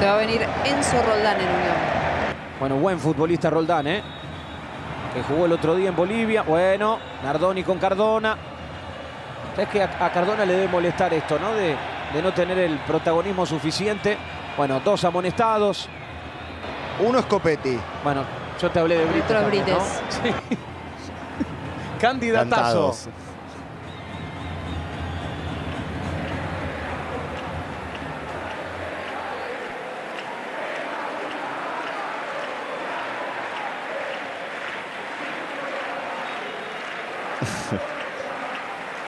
Se va a venir Enzo Roldán en Unión. Bueno, buen futbolista Roldán, ¿eh? Que jugó el otro día en Bolivia. Bueno, Nardoni con Cardona. Es que a, a Cardona le debe molestar esto, ¿no? De, de no tener el protagonismo suficiente. Bueno, dos amonestados. Uno es Copetti. Bueno, yo te hablé de Brites. Otro también, ¿no? Brites. Sí. Candidatazo. Cantados. ハハハ。